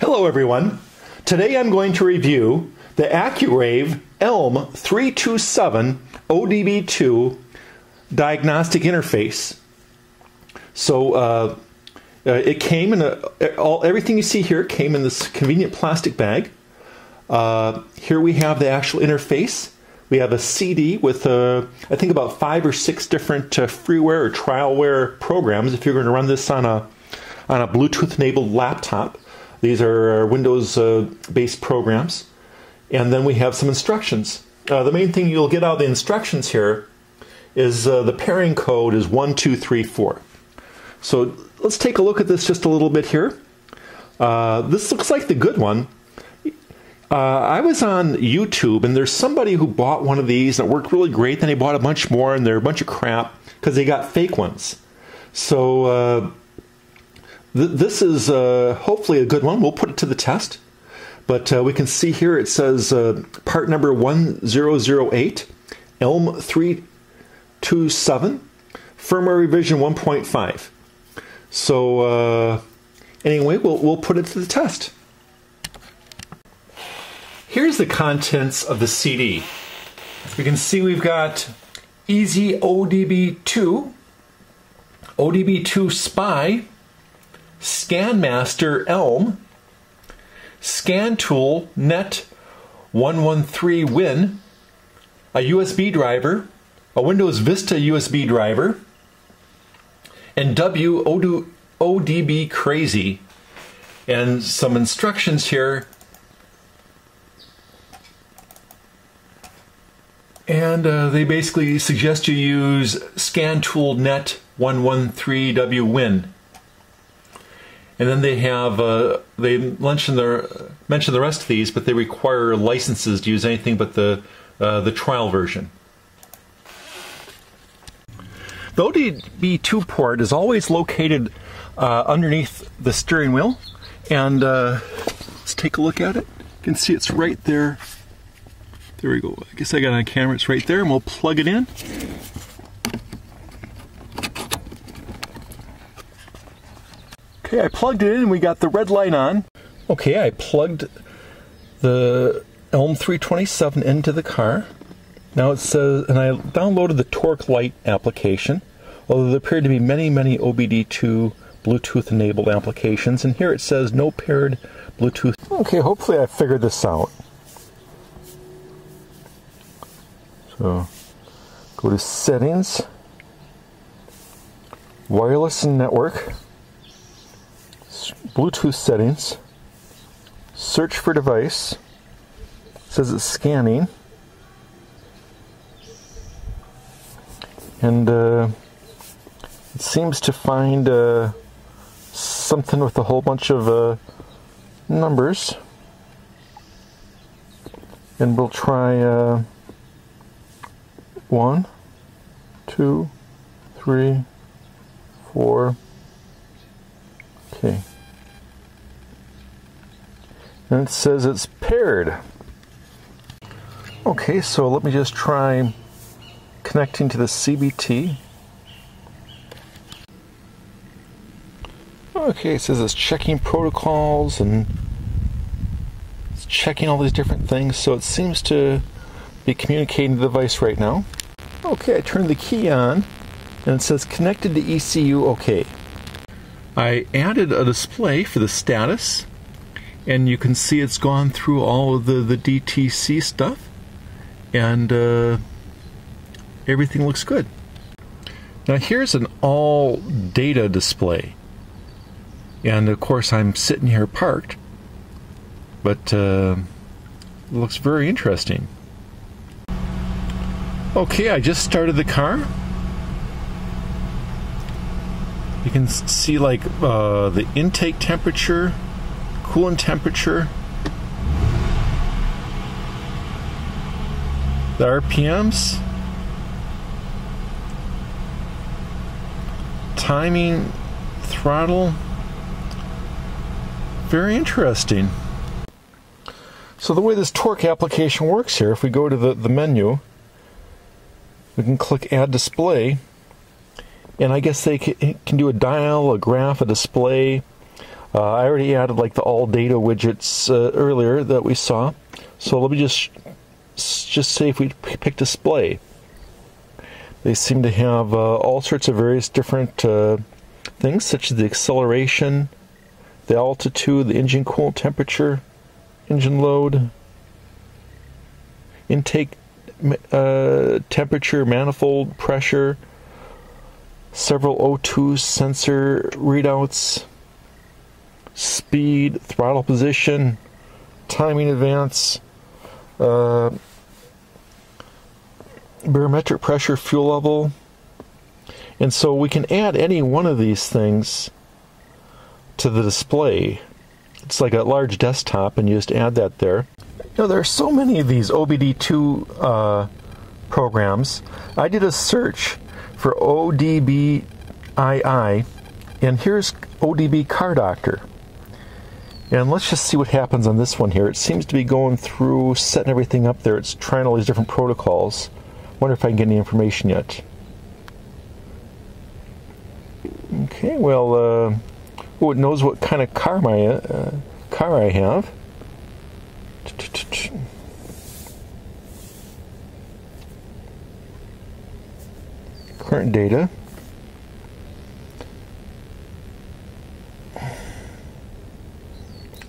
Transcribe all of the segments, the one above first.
Hello everyone. Today I'm going to review the AccuRave ELM 327 ODB2 diagnostic interface. So uh, uh, it came in a, all everything you see here came in this convenient plastic bag. Uh, here we have the actual interface. We have a CD with uh, I think about five or six different uh, freeware or trialware programs. If you're going to run this on a on a Bluetooth-enabled laptop, these are Windows-based programs. And then we have some instructions. Uh, the main thing you'll get out of the instructions here is uh, the pairing code is 1234. So let's take a look at this just a little bit here. Uh, this looks like the good one. Uh, I was on YouTube and there's somebody who bought one of these and it worked really great. Then they bought a bunch more and they're a bunch of crap because they got fake ones. So uh, th- this is uh, hopefully a good one. We'll put it to the test. But uh, we can see here it says uh, part number 1008, ELM 327, firmware revision 1.5. So uh, anyway, we'll, we'll put it to the test. Here's the contents of the CD. We can see we've got Easy ODB2, ODB2 Spy, ScanMaster ELM, ScanTool Net 113 Win, a USB driver, a Windows Vista USB driver, and W ODB Crazy, and some instructions here. And uh, they basically suggest you use ScanTool Net 113W Win and then they have uh, they mention the mention the rest of these, but they require licenses to use anything but the uh, the trial version. The ODB2 port is always located uh, underneath the steering wheel, and uh, let's take a look at it. You can see it's right there. There we go. I guess I got on camera. It's right there, and we'll plug it in. Okay, I plugged it in and we got the red light on. Okay, I plugged the ELM 327 into the car. Now it says, and I downloaded the Torque Lite application, although there appeared to be many, many OBD2 Bluetooth enabled applications, and here it says no paired Bluetooth. Okay, hopefully I figured this out. So, go to Settings, Wireless and Network. Bluetooth settings, search for device, it says it's scanning, and uh, it seems to find uh, something with a whole bunch of uh, numbers. And we'll try uh, one, two, three, four. Okay. And it says it's paired. Okay, so let me just try connecting to the CBT. Okay, it says it's checking protocols and it's checking all these different things, so it seems to be communicating to the device right now. Okay, I turned the key on and it says connected to ECU OK. I added a display for the status and you can see it's gone through all of the, the DTC stuff and uh, everything looks good. Now here's an all data display and of course I'm sitting here parked but uh, looks very interesting. Okay, I just started the car. You can see like uh, the intake temperature, coolant temperature, the RPMs, timing, throttle. Very interesting. So the way this torque application works here, if we go to the, the menu, we can click Add Display, and I guess they can, can do a dial, a graph, a display, Uh, I already added like the all data widgets uh, earlier that we saw. So let me just just say if we pick display. They seem to have uh, all sorts of various different uh, things, such as the acceleration, the altitude, the engine coolant temperature, engine load, intake uh, temperature, manifold pressure, several O2 sensor readouts, speed, throttle position, timing advance, uh, barometric pressure, fuel level. And so we can add any one of these things to the display. It's like a large desktop, and you just add that there. Know, there are so many of these OBD2 uh, programs. I did a search for ODBII, and here's ODB Car Doctor. And let's just see what happens on this one here. It seems to be going through, setting everything up there. It's trying all these different protocols. Wonder if I can get any information yet. Okay, well, uh, oh, it knows what kind of car my uh, car I have. Current data.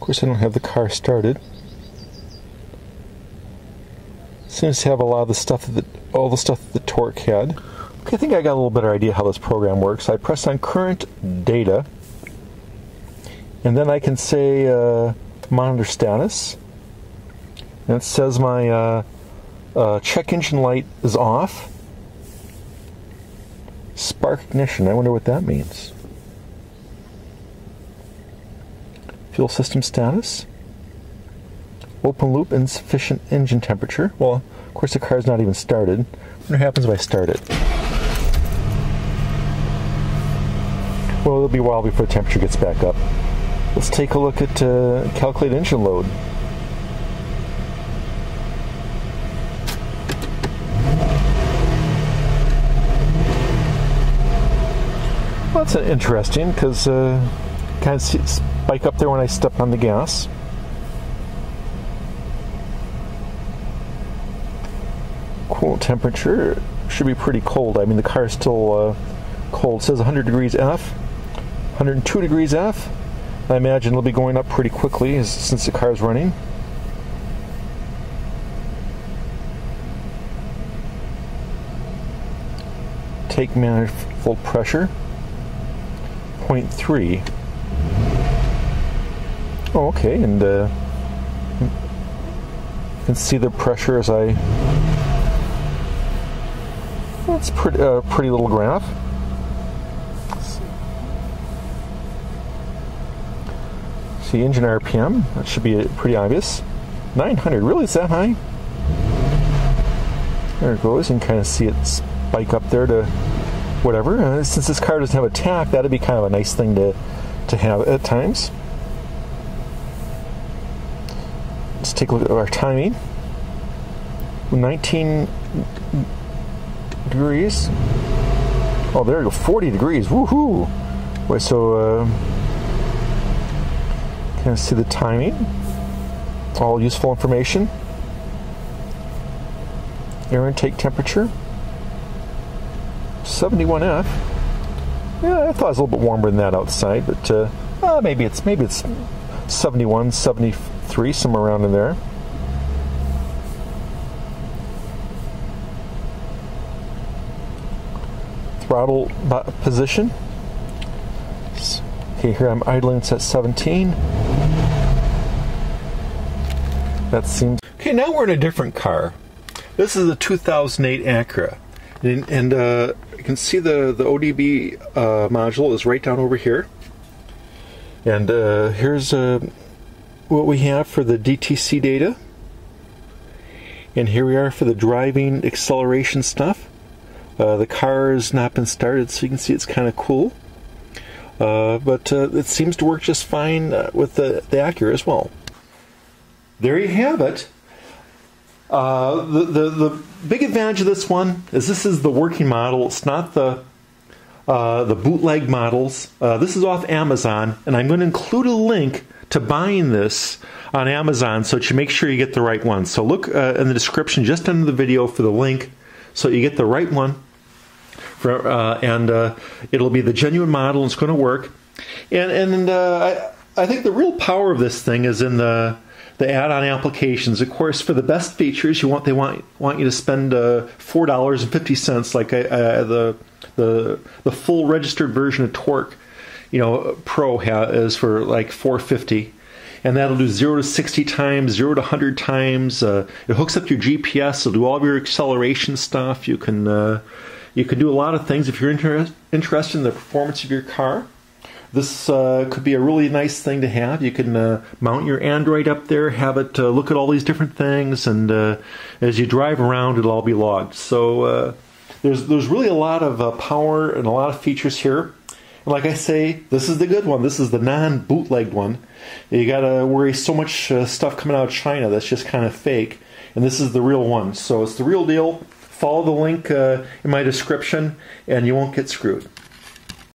Course, I don't have the car started. Seems to have a lot of the stuff that all the stuff that the torque had. Okay, I think I got a little better idea how this program works. I press on current data, and then I can say uh, monitor status. And it says my uh, uh, check engine light is off. Spark ignition, I wonder what that means. Fuel system status. Open loop, insufficient engine temperature. Well, of course, the car's not even started. What happens if I start it? Well, it'll be a while before the temperature gets back up. Let's take a look at uh, calculate engine load. Well, that's interesting because uh, kind of spike up there when I step on the gas. Cool temperature should be pretty cold. I mean, the car is still uh, cold. It says 100 degrees F, 102 degrees F. I imagine it'll be going up pretty quickly since the car is running. Take manifold pressure. 0.3. Oh, okay, and uh, you can see the pressure as I. That's pretty uh, pretty little graph. See engine RPM. That should be pretty obvious. 900. Really, is that high? There it goes. You can kind of see it spike up there to whatever. Uh, since this car doesn't have a tach, that'd be kind of a nice thing to, to have at times. Let's take a look at our timing. 19 degrees. Oh, there you go, 40 degrees. Woohoo! Wait, so uh, can I see the timing? All useful information. Air intake temperature. 71F. Yeah, I thought it was a little bit warmer than that outside, but uh, uh, maybe it's maybe it's 71, 73, somewhere around in there. Throttle position. Okay, here I'm idling. It's at 17. That seems okay. Now we're in a different car. This is a 2008 Acura, and, and uh, you can see the the ODB uh, module is right down over here. And uh, here's uh, what we have for the DTC data. And here we are for the driving acceleration stuff. Uh, the car has not been started, so you can see it's kind of cool. Uh, but uh, it seems to work just fine uh, with the, the Acura as well. There you have it. Uh, the, the, the big advantage of this one is this is the working model. It's not the uh, the bootleg models. This is off Amazon, and I'm going to include a link to buying this on Amazon so to make sure you get the right one. So look uh, in the description just under the video for the link so you get the right one. For, uh, and uh, it'll be the genuine model. It's going to work. And, and uh, I, I think the real power of this thing is in the the add-on applications. Of course, for the best features, you want they want want you to spend uh, four dollars and fifty cents, like uh, the the the full registered version of Torque, you know, Pro ha- is for like four fifty, and that'll do zero to sixty times, zero to hundred times. Uh, it hooks up your GPS. It'll do all of your acceleration stuff. You can uh, you can do a lot of things if you're inter- interested in the performance of your car this uh, could be a really nice thing to have. You can uh, mount your Android up there, have it uh, look at all these different things, and uh, as you drive around, it'll all be logged. So there's there's really a lot of power and a lot of features here. Like I say, this is the good one. This is the non-bootlegged one. You got to worry so much uh, stuff coming out of China that's just kind of fake, and this is the real one. So it's the real deal. Follow the link uh, in my description, and you won't get screwed.